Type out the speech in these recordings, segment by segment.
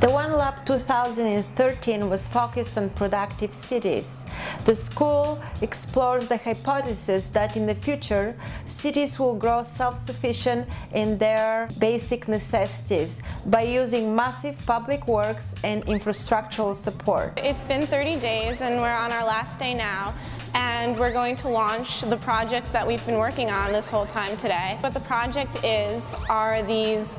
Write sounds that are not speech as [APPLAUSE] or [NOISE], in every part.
The One Lab 2013 was focused on productive cities. The school explores the hypothesis that in the future cities will grow self-sufficient in their basic necessities by using massive public works and infrastructural support. It's been 30 days and we're on our last day now and we're going to launch the projects that we've been working on this whole time today. What the project is are these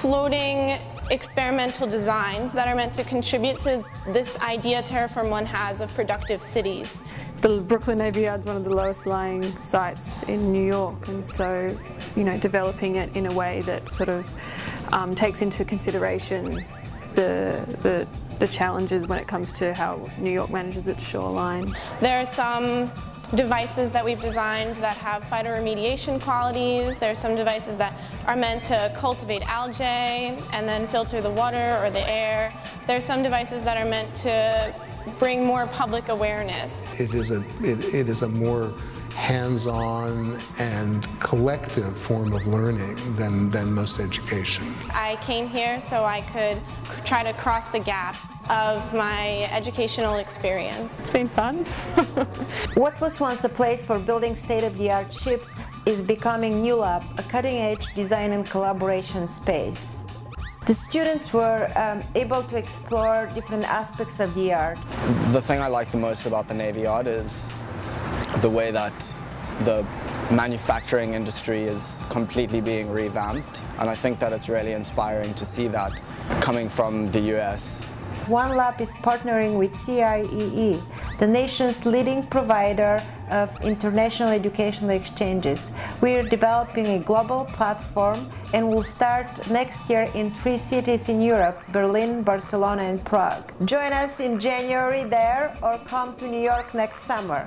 floating experimental designs that are meant to contribute to this idea Terreform One has of productive cities. The Brooklyn Navy Yard is one of the lowest lying sites in New York and so you know developing it in a way that sort of um, takes into consideration the, the, the challenges when it comes to how New York manages its shoreline. There are some devices that we've designed that have phytoremediation qualities. There are some devices that are meant to cultivate algae and then filter the water or the air. There are some devices that are meant to bring more public awareness. It is a, it, it is a more hands-on and collective form of learning than, than most education. I came here so I could try to cross the gap of my educational experience. It's been fun. [LAUGHS] what was once a place for building state-of-the-art ships is becoming New Lab, a cutting-edge design and collaboration space. The students were um, able to explore different aspects of the art. The thing I like the most about the Navy Yard is the way that the manufacturing industry is completely being revamped and I think that it's really inspiring to see that coming from the US. One Lab is partnering with CIEE, the nation's leading provider of international educational exchanges. We are developing a global platform and will start next year in three cities in Europe, Berlin, Barcelona and Prague. Join us in January there or come to New York next summer.